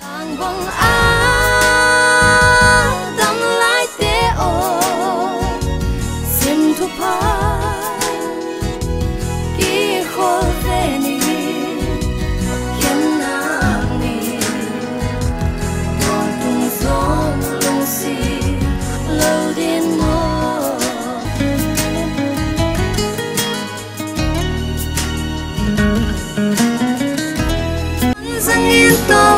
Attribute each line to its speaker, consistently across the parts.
Speaker 1: Làng vòng á Đăng lại tế ô, Xin thu phá Kì khô về nì Khiến nàng nì Đỏ tung xì Lâu đến mơ. Rằng yên tâm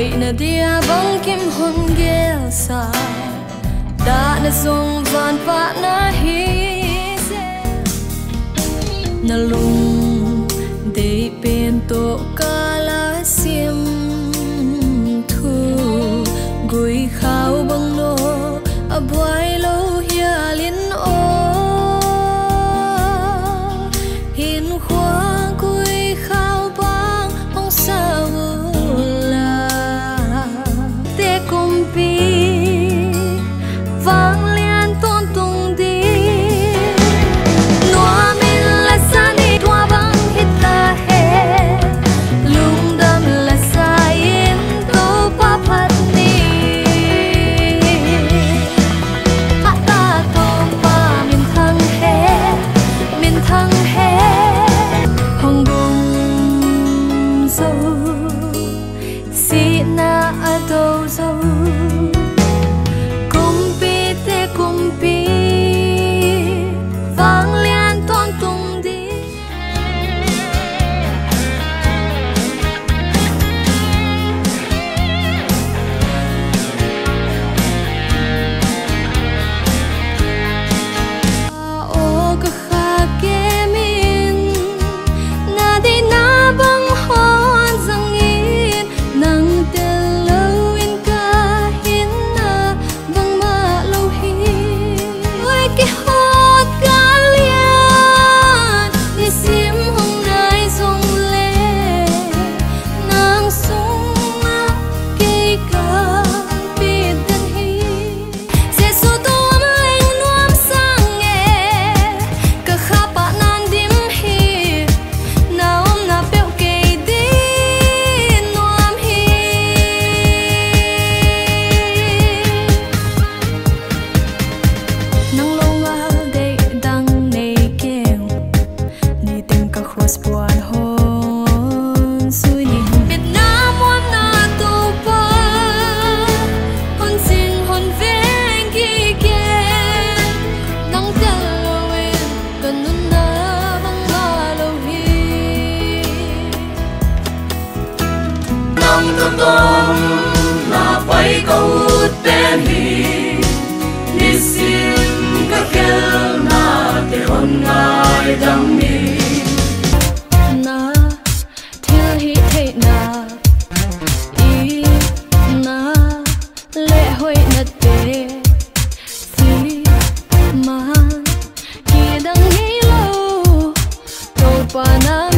Speaker 1: hoi na dia à, bang kim hon gel sa da na zong van pa na hi na lung de pen
Speaker 2: tom na pai ko ten hi. Đi xin ka kel na te hon ngai dang
Speaker 1: na thil hi thei na. I na le hoi na te si ma ki dang hi lâu, tôi pa na